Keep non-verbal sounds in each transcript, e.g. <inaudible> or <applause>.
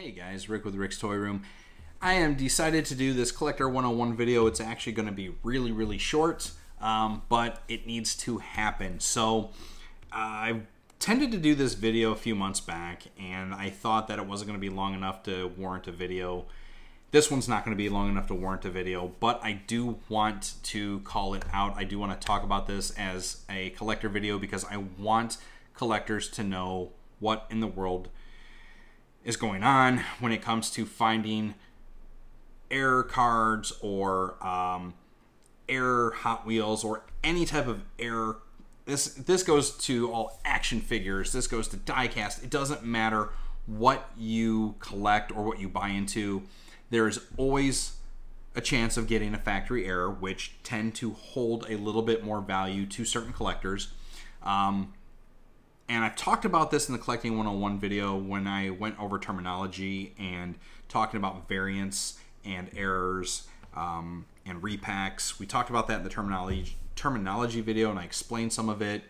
Hey guys, Rick with Rick's Toy Room. I am decided to do this Collector 101 video. It's actually going to be really, really short, um, but it needs to happen. So uh, I tended to do this video a few months back, and I thought that it wasn't going to be long enough to warrant a video. This one's not going to be long enough to warrant a video, but I do want to call it out. I do want to talk about this as a collector video because I want collectors to know what in the world is going on when it comes to finding error cards or um, error Hot Wheels or any type of error. This this goes to all action figures. This goes to diecast. It doesn't matter what you collect or what you buy into. There is always a chance of getting a factory error, which tend to hold a little bit more value to certain collectors. Um, and I've talked about this in the Collecting 101 video when I went over terminology and talking about variants and errors um, and repacks. We talked about that in the terminology terminology video, and I explained some of it.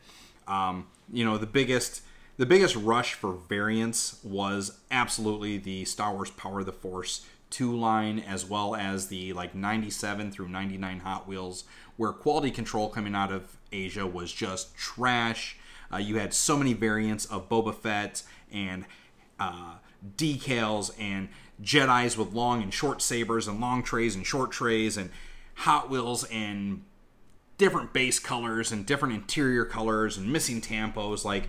Um, you know, the biggest the biggest rush for variants was absolutely the Star Wars Power of the Force 2 line as well as the like 97 through 99 Hot Wheels where quality control coming out of Asia was just trash uh, you had so many variants of Boba Fett and uh, decals and Jedi's with long and short sabers and long trays and short trays and Hot Wheels and different base colors and different interior colors and missing tampos. Like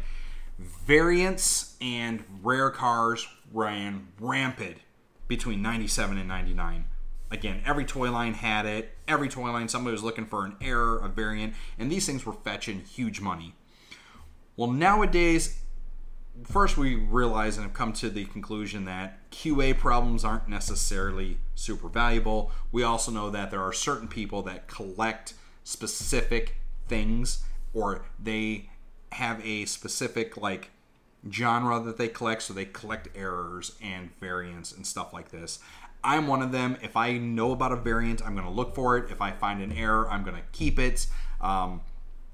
variants and rare cars ran rampant between 97 and 99. Again, every toy line had it. Every toy line, somebody was looking for an error, a variant, and these things were fetching huge money. Well, nowadays, first we realize and have come to the conclusion that QA problems aren't necessarily super valuable. We also know that there are certain people that collect specific things or they have a specific like genre that they collect so they collect errors and variants and stuff like this. I'm one of them. If i know about a variant i'm going to look for it. If i find an error i'm going to keep it. Um,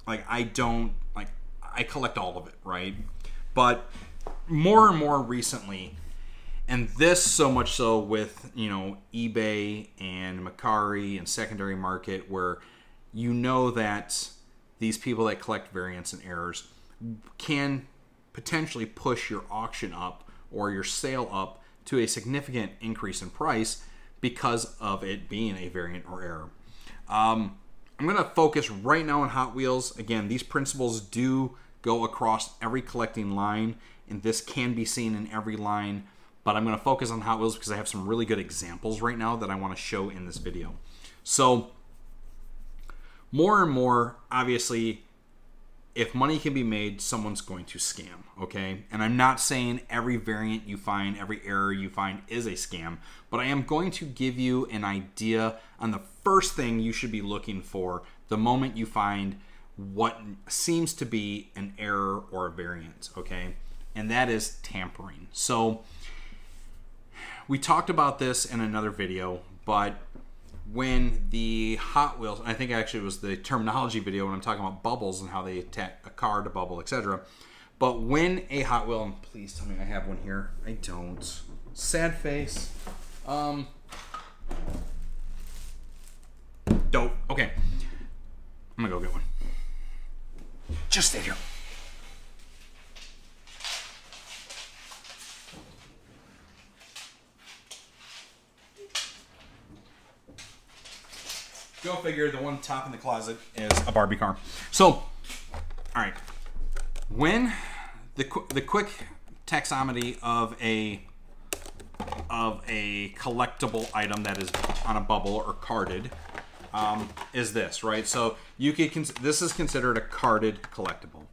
like i don't I collect all of it, right? But more and more recently, and this so much so with you know eBay and Mercari and secondary market, where you know that these people that collect variants and errors can potentially push your auction up or your sale up to a significant increase in price because of it being a variant or error. Um, I'm going to focus right now on Hot Wheels. Again, these principles do go across every collecting line, and this can be seen in every line. But I'm going to focus on Hot Wheels because I have some really good examples right now that I want to show in this video. So, more and more, obviously, if money can be made, someone's going to scam, okay? And I'm not saying every variant you find, every error you find is a scam, but I am going to give you an idea on the first thing you should be looking for the moment you find what seems to be an error or a variant, okay? And that is tampering. So we talked about this in another video, but when the Hot Wheels, I think actually it was the terminology video when I'm talking about bubbles and how they attack a car to bubble, etc. But when a Hot Wheel, and please tell me I have one here. I don't. Sad face. Um. Dope. Okay. I'm gonna go get one. Just stay here. Go figure, the one top in the closet is a Barbie car. So, all right. When the, the quick taxonomy of a of a collectible item that is on a bubble or carded um, is this, right? So you can this is considered a carded collectible.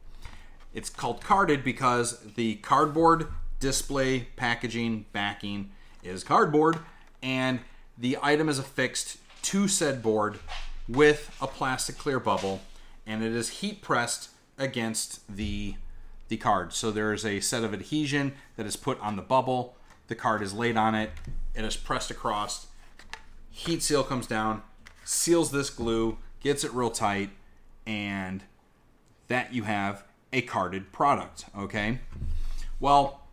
It's called carded because the cardboard display packaging backing is cardboard and the item is affixed to said board with a plastic clear bubble and it is heat pressed against the the card. So there is a set of adhesion that is put on the bubble. The card is laid on it. It is pressed across. Heat seal comes down seals this glue, gets it real tight, and that you have a carded product, okay? Well,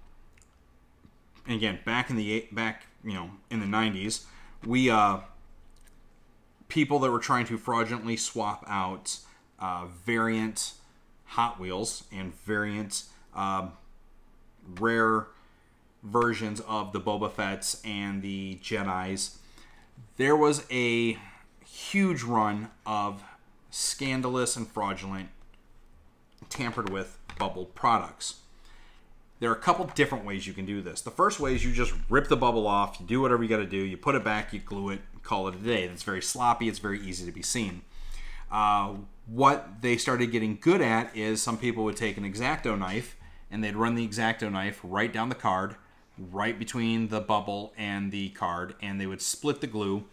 again back in the back you know in the 90s we uh people that were trying to fraudulently swap out uh, variant hot wheels and variant uh, rare versions of the boba fett's and the jedis there was a huge run of scandalous and fraudulent tampered with bubble products there are a couple different ways you can do this. The first way is you just rip the bubble off, you do whatever you got to do, you put it back, you glue it, call it a day. That's very sloppy, it's very easy to be seen. Uh, what they started getting good at is some people would take an X-Acto knife and they'd run the X-Acto knife right down the card, right between the bubble and the card, and they would split the glue,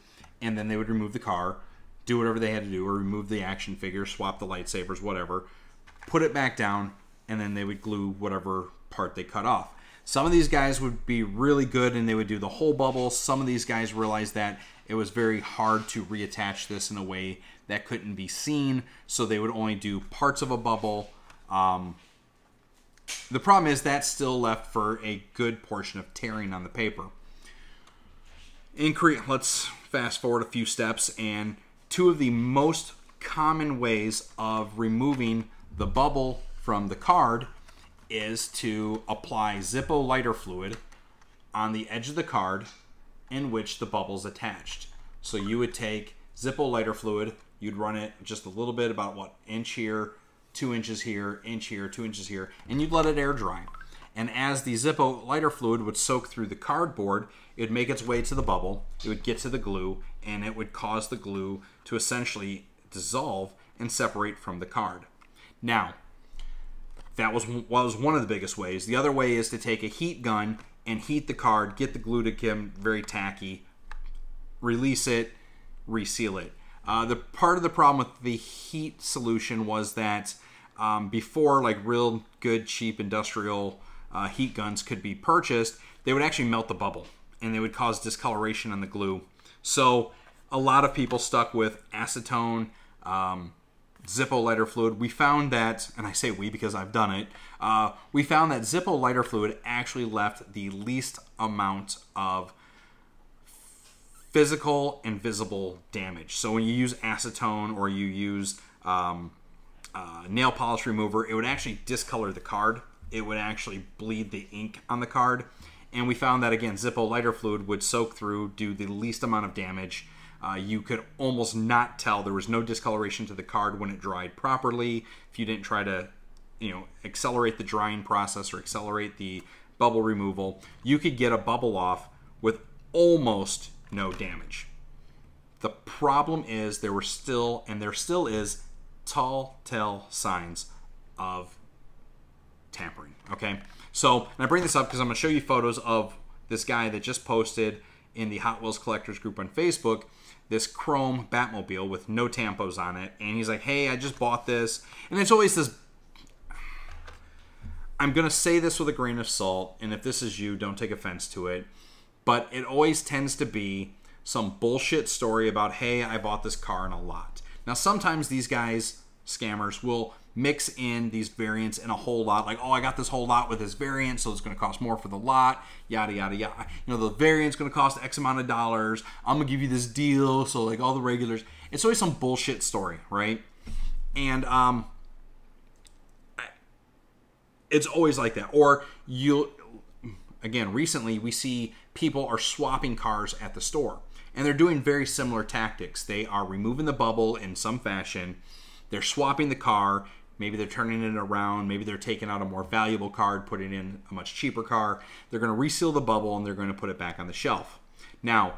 and then they would remove the car, do whatever they had to do, or remove the action figure, swap the lightsabers, whatever, put it back down, and then they would glue whatever part they cut off. Some of these guys would be really good and they would do the whole bubble. Some of these guys realized that it was very hard to reattach this in a way that couldn't be seen, so they would only do parts of a bubble. Um, the problem is that still left for a good portion of tearing on the paper. Incre- let's fast forward a few steps, and two of the most common ways of removing the bubble from the card is to apply Zippo lighter fluid on the edge of the card in which the bubble's attached. So you would take Zippo lighter fluid, you'd run it just a little bit, about what, inch here, two inches here, inch here, two inches here, and you'd let it air dry. And as the Zippo lighter fluid would soak through the cardboard, it would make its way to the bubble, it would get to the glue, and it would cause the glue to essentially dissolve and separate from the card. Now, that was was one of the biggest ways. The other way is to take a heat gun and heat the card, get the glue to get very tacky, release it, reseal it. Uh, the part of the problem with the heat solution was that um, before like real good cheap industrial uh, heat guns could be purchased, they would actually melt the bubble and they would cause discoloration on the glue. So a lot of people stuck with acetone. Um, Zippo lighter fluid, we found that, and I say we because I've done it, uh, we found that Zippo lighter fluid actually left the least amount of physical and visible damage. So when you use acetone or you use um, uh, nail polish remover, it would actually discolor the card. It would actually bleed the ink on the card. And we found that again, Zippo lighter fluid would soak through, do the least amount of damage, uh, you could almost not tell there was no discoloration to the card when it dried properly. If you didn't try to, you know, accelerate the drying process or accelerate the bubble removal, you could get a bubble off with almost no damage. The problem is there were still, and there still is, tall tale signs of tampering. Okay, so I bring this up because I'm going to show you photos of this guy that just posted in the Hot Wheels Collectors group on Facebook this chrome Batmobile with no tampos on it, and he's like, "Hey, I just bought this," and it's always this. I'm gonna say this with a grain of salt, and if this is you, don't take offense to it, but it always tends to be some bullshit story about, "Hey, I bought this car in a lot." Now, sometimes these guys, scammers, will mix in these variants in a whole lot. Like, oh, I got this whole lot with this variant, so it's going to cost more for the lot, yada, yada, yada. You know, the variant's going to cost X amount of dollars. I'm going to give you this deal. So, like, all the regulars. It's always some bullshit story, right? And, um, it's always like that. Or you'll, again, recently we see people are swapping cars at the store. And they're doing very similar tactics. They are removing the bubble in some fashion. They're swapping the car Maybe they're turning it around. Maybe they're taking out a more valuable card, putting in a much cheaper car. They're going to reseal the bubble and they're going to put it back on the shelf. Now,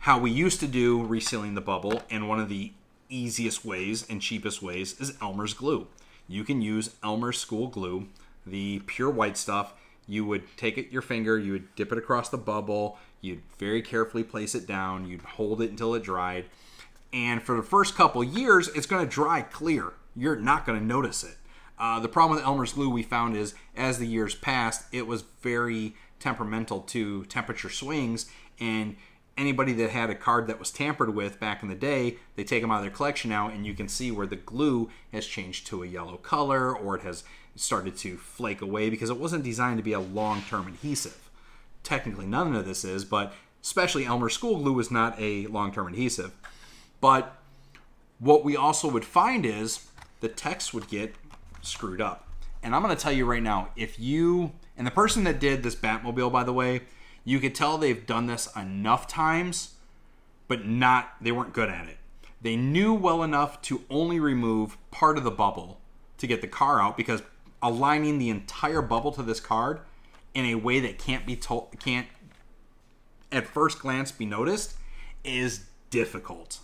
how we used to do resealing the bubble, and one of the easiest ways and cheapest ways is Elmer's glue. You can use Elmer's school glue, the pure white stuff. You would take it your finger, you would dip it across the bubble, you'd very carefully place it down, you'd hold it until it dried. And for the first couple years, it's going to dry clear you're not going to notice it. Uh, the problem with Elmer's glue we found is as the years passed, it was very temperamental to temperature swings, and anybody that had a card that was tampered with back in the day, they take them out of their collection now, and you can see where the glue has changed to a yellow color or it has started to flake away because it wasn't designed to be a long term adhesive. technically none of this is, but especially Elmer's School Glue is not a long-term adhesive. But what we also would find is the text would get screwed up. And I'm going to tell you right now, if you and the person that did this Batmobile, by the way, you could tell they've done this enough times, but not they weren't good at it. They knew well enough to only remove part of the bubble to get the car out because aligning the entire bubble to this card in a way that can't be told can't at first glance be noticed is difficult.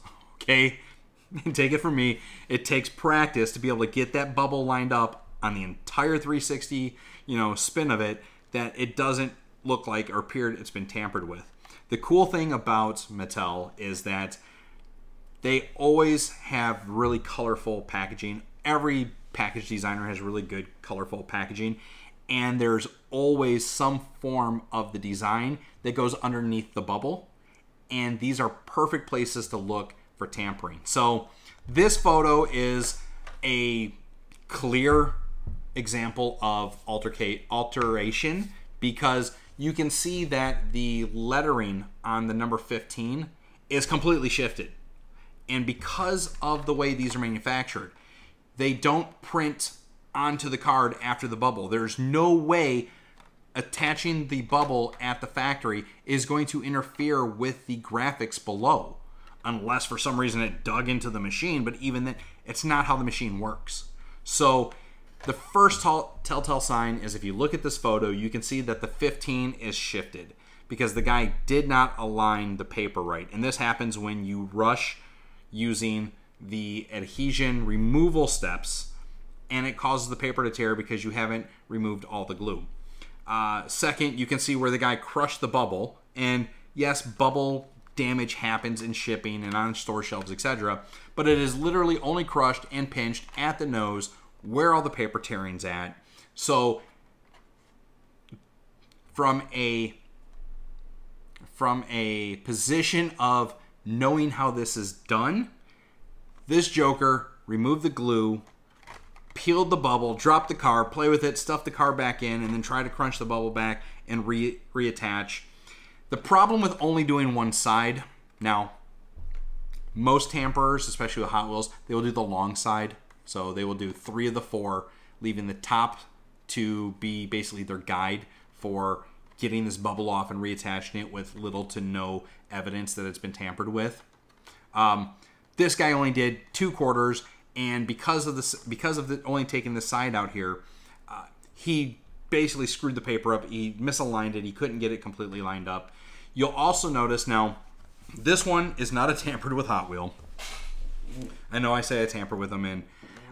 Okay? <laughs> Take it from me, it takes practice to be able to get that bubble lined up on the entire 360, you know, spin of it that it doesn't look like or appear it's been tampered with. The cool thing about Mattel is that they always have really colorful packaging. Every package designer has really good colorful packaging and there's always some form of the design that goes underneath the bubble and these are perfect places to look for tampering. So this photo is a clear example of altercate alteration because you can see that the lettering on the number 15 is completely shifted. And because of the way these are manufactured they don't print onto the card after the bubble. There's no way attaching the bubble at the factory is going to interfere with the graphics below unless for some reason it dug into the machine but even then it's not how the machine works so the first telltale sign is if you look at this photo you can see that the 15 is shifted because the guy did not align the paper right and this happens when you rush using the adhesion removal steps and it causes the paper to tear because you haven't removed all the glue. Uh, second, you can see where the guy crushed the bubble, and yes, bubble damage happens in shipping and on store shelves, etc. But it is literally only crushed and pinched at the nose where all the paper tearing's at. So from a from a position of knowing how this is done, this Joker removed the glue, peeled the bubble, dropped the car, play with it, stuff the car back in, and then try to crunch the bubble back and re- reattach. The problem with only doing one side, now, most tamperers, especially with Hot Wheels, they will do the long side. So they will do three of the four, leaving the top to be basically their guide for getting this bubble off and reattaching it with little to no evidence that it's been tampered with. Um, this guy only did two quarters, and because of this, because of the only taking the side out here, uh, he basically screwed the paper up. He misaligned it. He couldn't get it completely lined up. You'll also notice now, this one is not a tampered with Hot Wheel. I know I say I tamper with them in.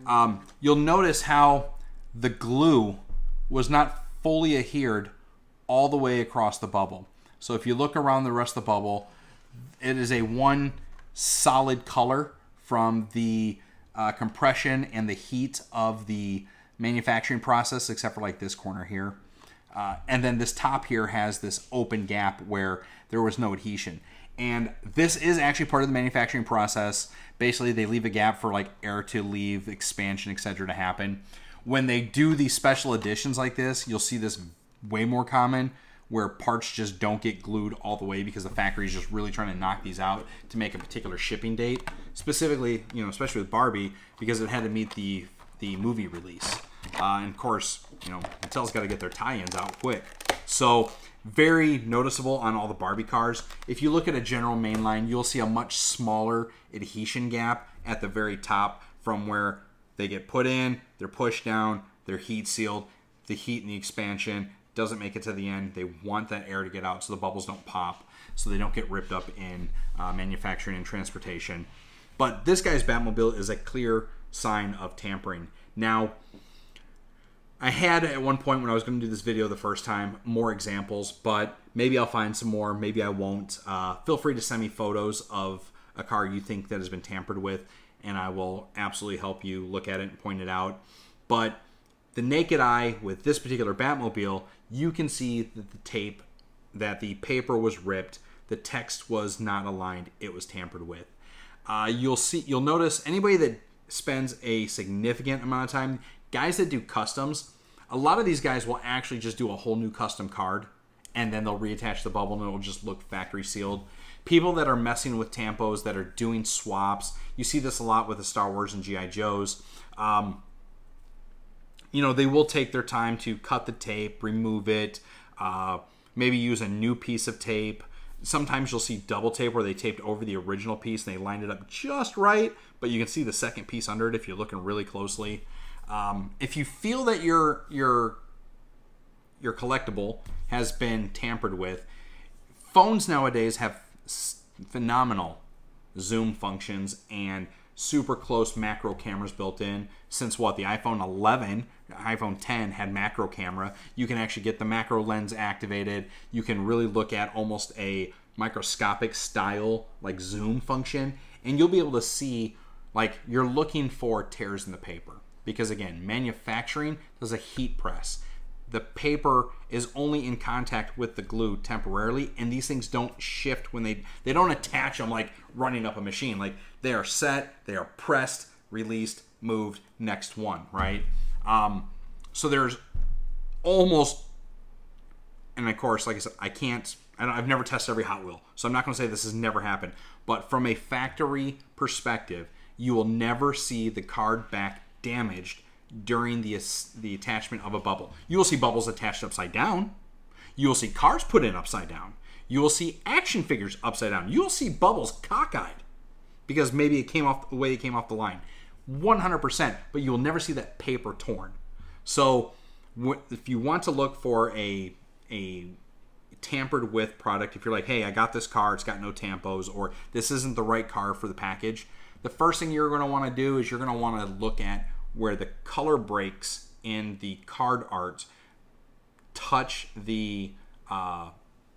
Um, you'll notice how the glue was not fully adhered all the way across the bubble. So if you look around the rest of the bubble, it is a one solid color from the uh, compression and the heat of the manufacturing process, except for like this corner here. Uh, and then this top here has this open gap where there was no adhesion. And this is actually part of the manufacturing process. Basically, they leave a gap for like air to leave, expansion, etc. to happen. When they do these special editions like this, you'll see this way more common where parts just don't get glued all the way because the factory is just really trying to knock these out to make a particular shipping date. Specifically, you know, especially with Barbie because it had to meet the the movie release. Uh, and of course, you know, Mattel's got to get their tie-ins out quick. So very noticeable on all the Barbie cars. If you look at a general mainline, you'll see a much smaller adhesion gap at the very top from where they get put in, they're pushed down, they're heat sealed, the heat and the expansion, doesn't make it to the end. They want that air to get out so the bubbles don't pop, so they don't get ripped up in uh, manufacturing and transportation. But this guy's Batmobile is a clear sign of tampering. Now, I had at one point when I was going to do this video the first time more examples, but maybe I'll find some more, maybe I won't. Uh, feel free to send me photos of a car you think that has been tampered with, and I will absolutely help you look at it and point it out. But the naked eye with this particular Batmobile, you can see that the tape, that the paper was ripped, the text was not aligned, it was tampered with. Uh, you'll see, you'll notice anybody that spends a significant amount of time, guys that do customs, a lot of these guys will actually just do a whole new custom card and then they'll reattach the bubble and it'll just look factory sealed. People that are messing with tampos, that are doing swaps, you see this a lot with the Star Wars and GI Joes. Um, you know, they will take their time to cut the tape, remove it, uh, maybe use a new piece of tape. Sometimes you'll see double tape where they taped over the original piece and they lined it up just right, but you can see the second piece under it if you're looking really closely. Um, if you feel that your your your collectible has been tampered with, phones nowadays have phenomenal zoom functions and super close macro cameras built in. Since what the iPhone 11, iPhone 10 had macro camera, you can actually get the macro lens activated. You can really look at almost a microscopic style like zoom function, and you'll be able to see like you're looking for tears in the paper because again, manufacturing does a heat press. The paper is only in contact with the glue temporarily, and these things don't shift when they they don't attach them like running up a machine. Like they are set, they are pressed, released, moved, next one, right? Um, so there's almost, and of course, like I said, I can't. I have never tested every Hot Wheel, so I'm not going to say this has never happened. But from a factory perspective, you will never see the card back damaged during the, the attachment of a bubble. You will see bubbles attached upside down. You will see cars put in upside down. You will see action figures upside down. You will see bubbles cockeyed because maybe it came off the way it came off the line. 100%, but you will never see that paper torn. So if you want to look for a a tampered with product, if you're like, hey, I got this car, it's got no tampos, or this isn't the right car for the package, the first thing you're going to want to do is you're going to want to look at where the color breaks in the card art touch the uh,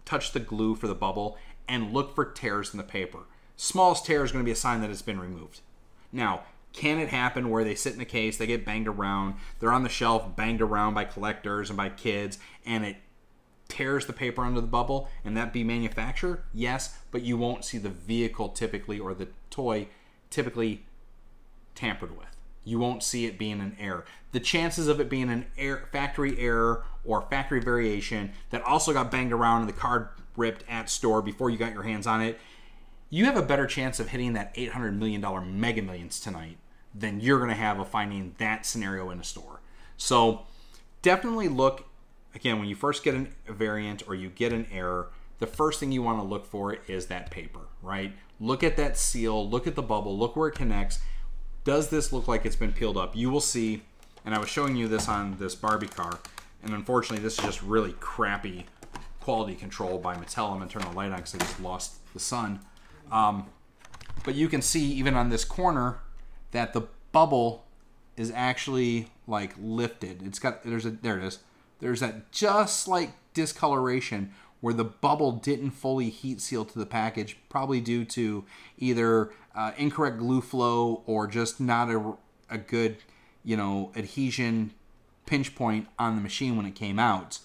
touch the glue for the bubble and look for tears in the paper. Smallest tear is going to be a sign that it's been removed. Now, can it happen where they sit in the case, they get banged around, they're on the shelf, banged around by collectors and by kids, and it tears the paper under the bubble, and that be manufacturer? Yes, but you won't see the vehicle typically or the toy typically tampered with. You won't see it being an error. The chances of it being an error, factory error or factory variation that also got banged around and the card ripped at store before you got your hands on it, you have a better chance of hitting that $800 million mega millions tonight than you're going to have of finding that scenario in a store. So definitely look, again, when you first get a variant or you get an error, the first thing you want to look for is that paper, right? Look at that seal, look at the bubble, look where it connects. Does this look like it's been peeled up? You will see, and I was showing you this on this Barbie car, and unfortunately this is just really crappy quality control by Mattel. I'm gonna turn the light on because I just lost the sun. Um, but you can see even on this corner that the bubble is actually like lifted. It's got there's a there it is. There's that just slight discoloration where the bubble didn't fully heat seal to the package, probably due to either uh, incorrect glue flow or just not a, a good, you know, adhesion pinch point on the machine when it came out.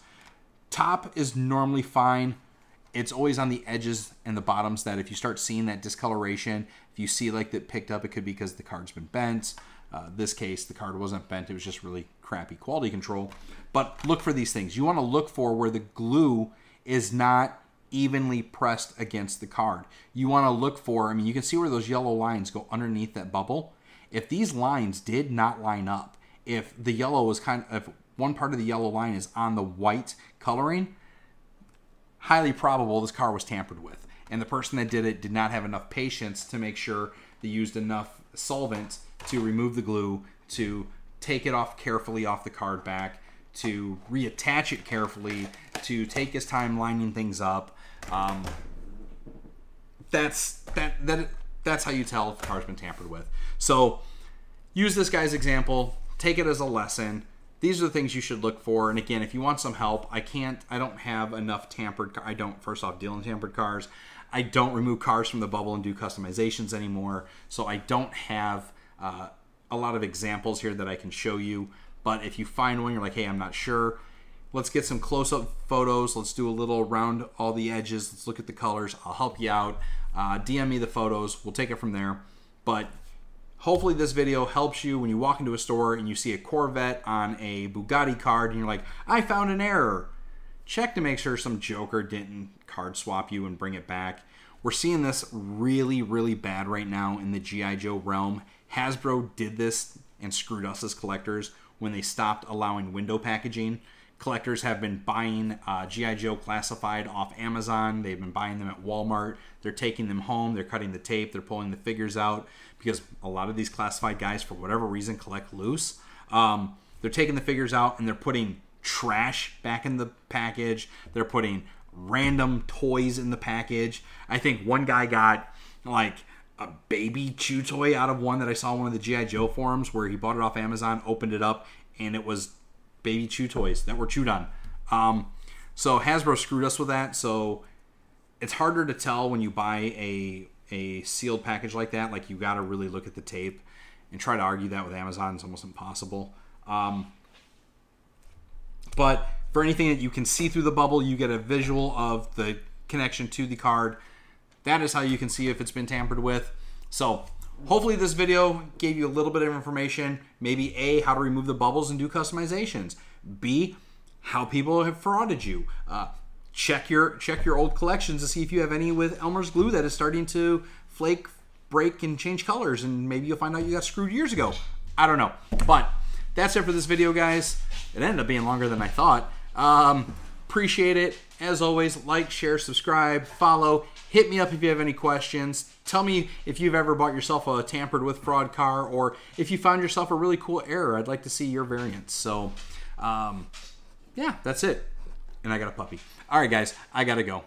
Top is normally fine. It's always on the edges and the bottoms that if you start seeing that discoloration, if you see like that picked up, it could be because the card's been bent. Uh, this case, the card wasn't bent. It was just really crappy quality control. But look for these things. You want to look for where the glue is not evenly pressed against the card. You want to look for, I mean, you can see where those yellow lines go underneath that bubble. If these lines did not line up, if the yellow was kind of, if one part of the yellow line is on the white coloring, highly probable this car was tampered with. And the person that did it did not have enough patience to make sure they used enough solvent to remove the glue, to take it off carefully off the card back, to reattach it carefully, to take his time lining things up. Um, that's that that that's how you tell if the car's been tampered with. So use this guy's example, take it as a lesson. These are the things you should look for. And again, if you want some help, I can't. I don't have enough tampered. I don't. First off, deal in tampered cars. I don't remove cars from the bubble and do customizations anymore. So I don't have uh, a lot of examples here that I can show you. But if you find one, you're like, hey, I'm not sure. Let's get some close-up photos. Let's do a little around all the edges. Let's look at the colors. I'll help you out. Uh, DM me the photos. We'll take it from there. But hopefully this video helps you when you walk into a store and you see a Corvette on a Bugatti card and you're like, I found an error. check to make sure some joker didn't card swap you and bring it back. We're seeing this really, really bad right now in the G.I. Joe realm. Hasbro did this and screwed us as collectors when they stopped allowing window packaging. Collectors have been buying uh, G.I. Joe classified off Amazon. They've been buying them at Walmart. They're taking them home. They're cutting the tape. They're pulling the figures out because a lot of these classified guys, for whatever reason, collect loose. Um, they're taking the figures out and they're putting trash back in the package. They're putting random toys in the package. I think one guy got like a baby chew toy out of one that I saw on one of the GI Joe forums where he bought it off Amazon, opened it up, and it was baby chew toys that were chewed on. Um, so Hasbro screwed us with that. So it's harder to tell when you buy a a sealed package like that. Like you got to really look at the tape and try to argue that with Amazon. It's almost impossible. Um, but for anything that you can see through the bubble, you get a visual of the connection to the card. That is how you can see if it's been tampered with. So hopefully this video gave you a little bit of information. Maybe A, how to remove the bubbles and do customizations. B, how people have frauded you. Uh, check your check your old collections to see if you have any with Elmer's glue that is starting to flake, break, and change colors, and maybe you'll find out you got screwed years ago. I don't know, but that's it for this video, guys. It ended up being longer than I thought. Um, appreciate it. As always, like, share, subscribe, follow. Hit me up if you have any questions. Tell me if you've ever bought yourself a tampered with fraud car or if you found yourself a really cool error. I'd like to see your variants. So, um, yeah, that's it. And I got a puppy. All right, guys, I got to go.